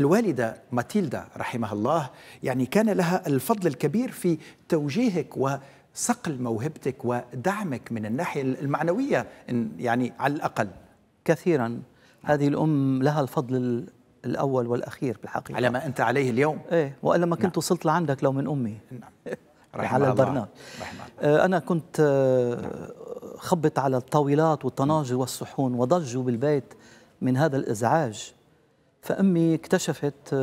الوالدة ماتيلدا رحمها الله يعني كان لها الفضل الكبير في توجيهك وصقل موهبتك ودعمك من الناحية المعنوية يعني على الأقل. كثيرا. هذه الأم لها الفضل الأول والأخير بالحقيقة. على ما أنت عليه اليوم. إيه وإلا ما كنت نعم. وصلت لعندك لو من أمي. نعم. على البرنامج. أنا كنت خبط على الطاولات والطناجر والصحون وضجوا بالبيت من هذا الإزعاج. فأمي اكتشفت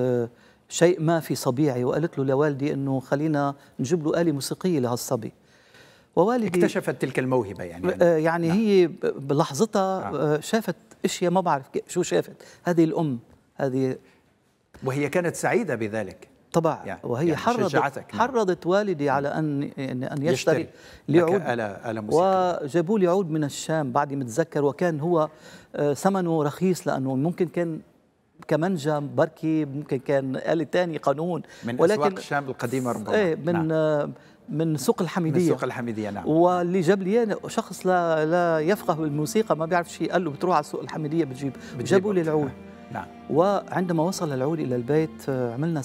شيء ما في صبيعي وقالت له لوالدي أنه خلينا نجيب له آلة موسيقية لهالصبي. ووالدي اكتشفت تلك الموهبة يعني. يعني نعم. هي بلحظتها نعم. شافت إشياء ما بعرف شو شافت؟ هذه الأم هذه وهي كانت سعيدة بذلك. طبعا يعني وهي يعني حرضت نعم. حرضت والدي على أن أن يشتري ليعود. آلة آلة وجابوا لي عود من الشام بعد متذكر وكان هو ثمنه رخيص لأنه ممكن كان كمنجة بركي ممكن كان آلة ثاني قانون. من ولكن أسواق الشام القديمة ربما. إيه من نعم. من سوق الحميدية. من سوق الحميدية نعم. واللي جاب لي شخص لا لا يفقه بالموسيقى ما بيعرف شيء قال له بتروح على سوق الحميدية بتجيب. جابوا لي العود. نعم. وعندما وصل العود إلى البيت عملنا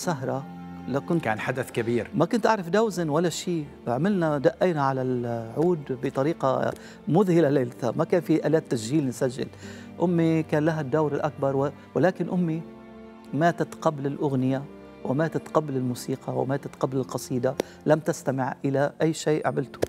سهره لكنت كان حدث كبير. ما كنت أعرف دوزن ولا شيء. عملنا دقينا على العود بطريقة مذهلة ليلتها. ما كان في آلات تسجيل نسجل. أمي كان لها الدور الأكبر ولكن أمي ماتت قبل الأغنية وماتت قبل الموسيقى وماتت قبل القصيدة. لم تستمع إلى أي شيء عملته.